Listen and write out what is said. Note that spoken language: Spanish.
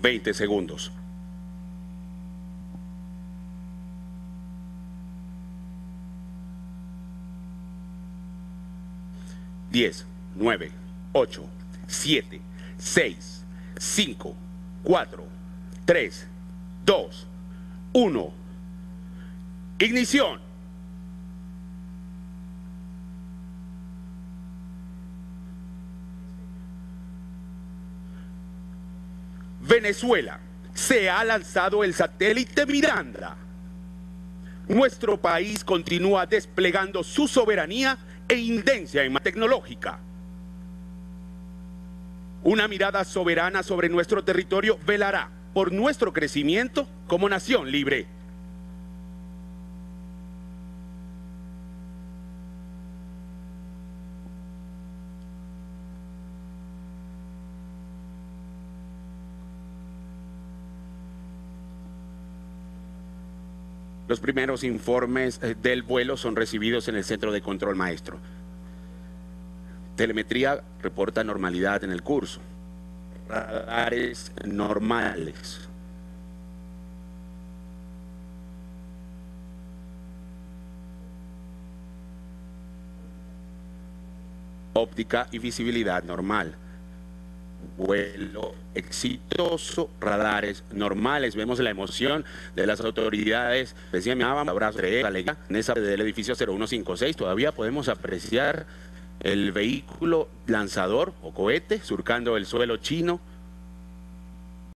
20 segundos. Diez, nueve, ocho, siete, seis, cinco, cuatro, tres, dos, uno. Ignición. Venezuela, se ha lanzado el satélite Miranda. Nuestro país continúa desplegando su soberanía e indencia en tecnológica. Una mirada soberana sobre nuestro territorio velará por nuestro crecimiento como nación libre. Los primeros informes eh, del vuelo son recibidos en el centro de control maestro. Telemetría reporta normalidad en el curso. Radares normales. Óptica y visibilidad normal vuelo exitoso, radares normales. Vemos la emoción de las autoridades. Decía mi abrazo de en esa del edificio 0156. Todavía podemos apreciar el vehículo lanzador o cohete surcando el suelo chino